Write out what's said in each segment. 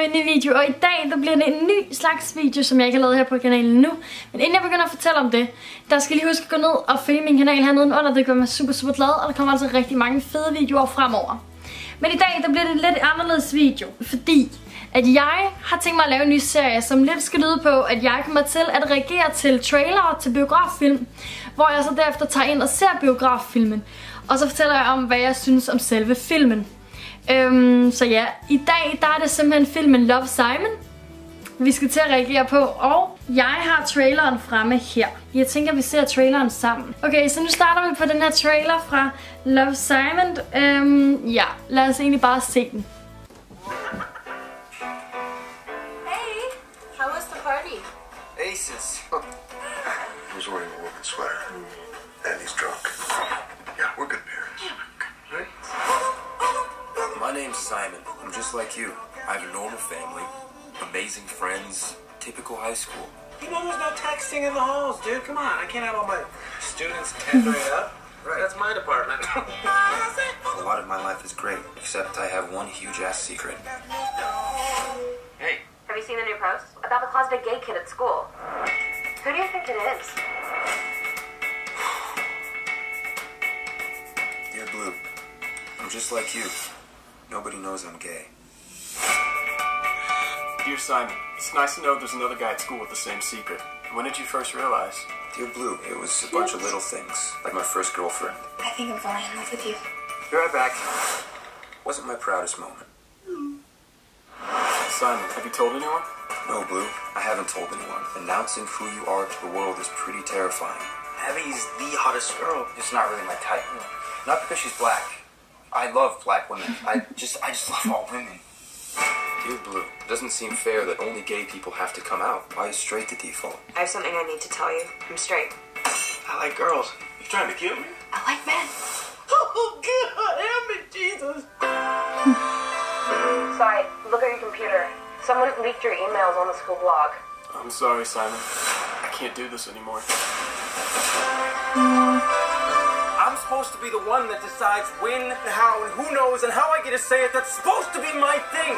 med en ny video, og i dag der bliver det en ny slags video, som jeg ikke har lavet her på kanalen nu. Men inden jeg begynder at fortælle om det, der skal lige huske at gå ned og følge min kanal hernede under. Det gør mig super, super glad, og der kommer altså rigtig mange fede videoer fremover. Men i dag der bliver det en lidt anderledes video, fordi at jeg har tænkt mig at lave en ny serie, som lidt skal lyde på, at jeg kommer til at reagere til trailer til biograffilm, hvor jeg så derefter tager ind og ser biograffilmen, og så fortæller jeg om, hvad jeg synes om selve filmen. Øhm, så ja, i dag der er det simpelthen filmen Love Simon, vi skal til at reagere på, og jeg har traileren fremme her. Jeg tænker, vi ser traileren sammen. Okay, så nu starter vi på den her trailer fra Love Simon. Øhm, ja, lad os egentlig bare se den. Hey, how was the party? Aces. He was wearing a woman's sweater. And he's drunk. Yeah, we're good name's Simon. I'm just like you. I have a normal family, amazing friends, typical high school. You know, there's no texting in the halls, dude. Come on, I can't have all my students tendering up. Right. That's my department. A lot of my life is great, except I have one huge ass secret. hey, Have you seen the new post about the closeted gay kid at school? Who do you think it is? You're Blue, I'm just like you. Nobody knows I'm gay. Dear Simon, it's nice to know there's another guy at school with the same secret. When did you first realize? Dear Blue, it was a bunch of little things, like my first girlfriend. I think I'm falling in love with you. Be right back. Wasn't my proudest moment. Simon, have you told anyone? No, Blue, I haven't told anyone. Announcing who you are to the world is pretty terrifying. Abby's the hottest girl. It's not really my type. Not because she's black. I love black women. I just I just love all women. Dear Blue, it doesn't seem fair that only gay people have to come out. Why is straight the default? I have something I need to tell you. I'm straight. I like girls. You trying to kill me? I like men. Oh, God, help me, Jesus. Sorry, look at your computer. Someone leaked your emails on the school blog. I'm sorry, Simon. I can't do this anymore. I'm supposed to be the one that decides when and how and who knows and how I get to say it. That's supposed to be my thing.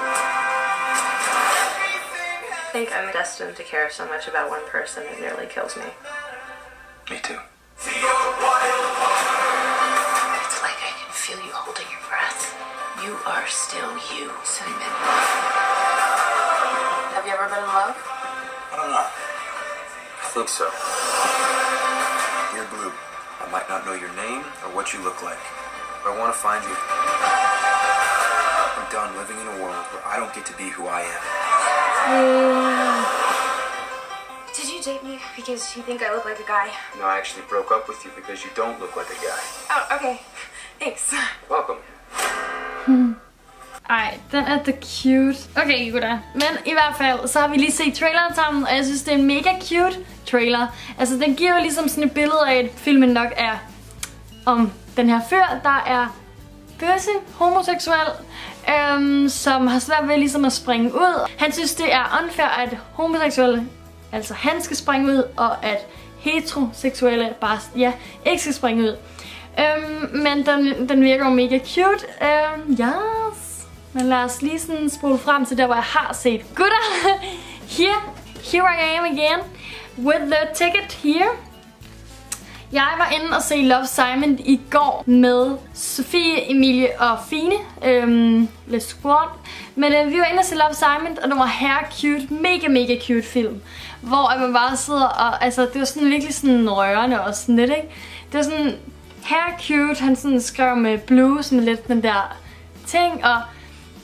I think I'm destined to care so much about one person it nearly kills me. Me too. It's like I can feel you holding your breath. You are still you, Simon. Have you ever been in love? I don't know. I think so. Dear Blue, I might not know your name or what you look like, but I want to find you. I'm done living in a world where I don't get to be who I am. Did you date me because you think I look like a guy? No, I actually broke up with you because you don't look like a guy. Oh, okay. Thanks. Welcome. Ej, den er the cute. Okay, gutter. Men i hvert fald, så har vi lige set traileren sammen, og jeg synes, det er mega cute trailer. Altså, den giver jo ligesom sådan et billede af, at filmen nok er om den her fyr, der er bøsse, homoseksuel, øhm, som har svært ved ligesom at springe ud. Han synes, det er unfair, at homoseksuelle, altså han skal springe ud, og at heteroseksuelle bare, ja, ikke skal springe ud. Øhm, men den, den virker jo mega cute. Øhm, yes. Men lad os lige sådan spole frem til der, hvor jeg har set. Gutter, here, here I am again with the ticket here. Jeg var inde og se Love Simon i går med Sofie, Emilie og Fine. Øhm, lidt squat. Men øh, vi var inde og se Love Simon, og det var her cute, mega mega cute film. Hvor at man bare sidder og, altså det var sådan virkelig sådan rørende og sådan lidt, ikke? Det var sådan her cute, han sådan skrev med blue, sådan lidt den der ting, og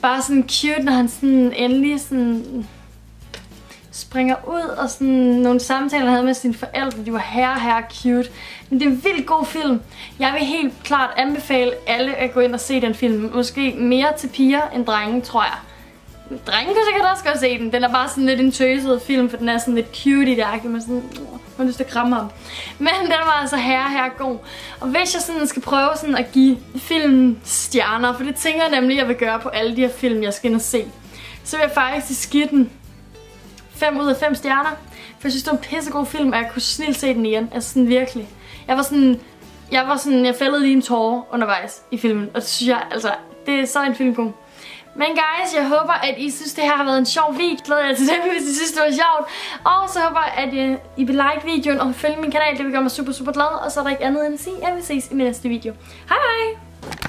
bare sådan cute, når han sådan endelig sådan springer ud, og sådan nogle samtaler, han havde med sine forældre, de var her her cute. Men det er en vildt god film. Jeg vil helt klart anbefale alle at gå ind og se den film. Måske mere til piger end drenge, tror jeg. Drenge kan sikkert også godt se den. Den er bare sådan lidt en tøset film, for den er sådan lidt cute i det, med sådan, man har lyst til at kramme ham. Men den var altså her her god. Og hvis jeg sådan skal prøve sådan at give filmen stjerner, for det tænker jeg nemlig, jeg vil gøre på alle de her film, jeg skal ind og se, så vil jeg faktisk give den 5 ud af 5 stjerner. For jeg synes, det var en pissegod film, og jeg kunne snilt se den igen. Altså sådan virkelig. Jeg var sådan, jeg var sådan, jeg fældede lige en tårer undervejs i filmen. Og det synes jeg, altså, det er så en film. Men guys, jeg håber, at I synes, det her har været en sjov video. Glæder jeg til det, hvis I synes, det var sjovt. Og så håber jeg, at I, I vil like videoen og følge min kanal. Det vil gøre mig super, super glad. Og så er der ikke andet end at sige, at vi ses i min næste video. Hej hej!